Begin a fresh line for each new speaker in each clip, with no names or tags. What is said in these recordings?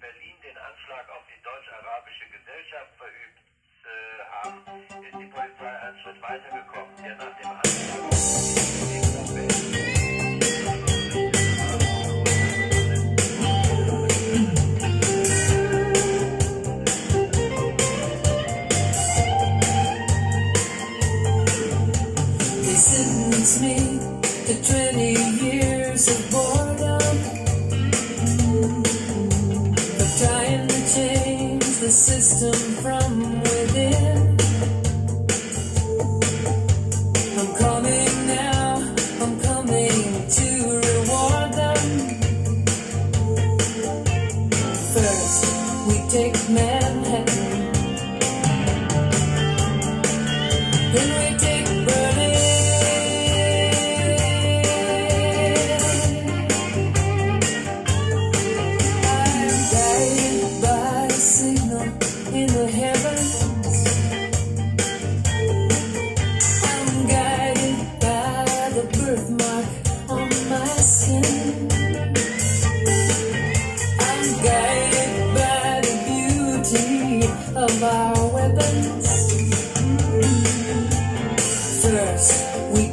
Berlin den Anschlag auf die deutsch-arabische Gesellschaft verübt äh, haben, ist die Polizei einen Schritt weitergekommen, der nach dem Anschlag
They sentence system from within. I'm coming now, I'm coming to reward them. First, we take Manhattan. Then we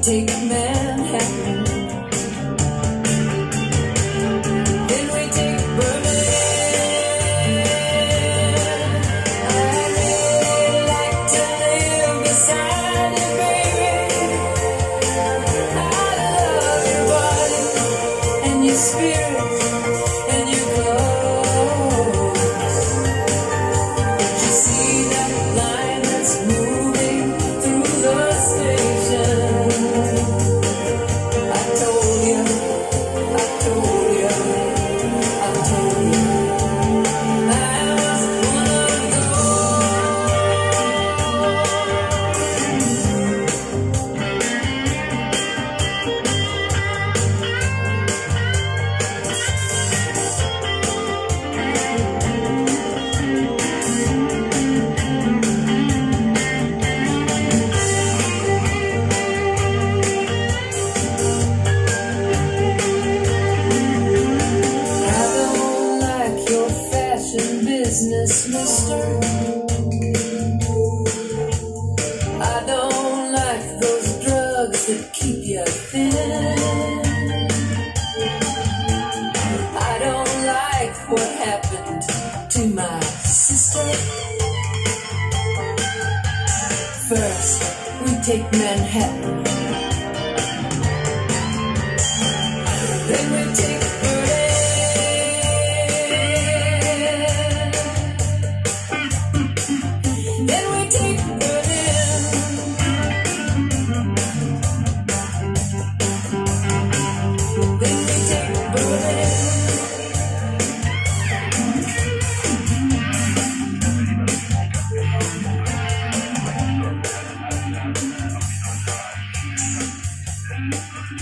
take Manhattan. Then we take Berlin. I really like to live beside you, baby. I love your body and your spirit First, we take Manhattan. I'm not going to be.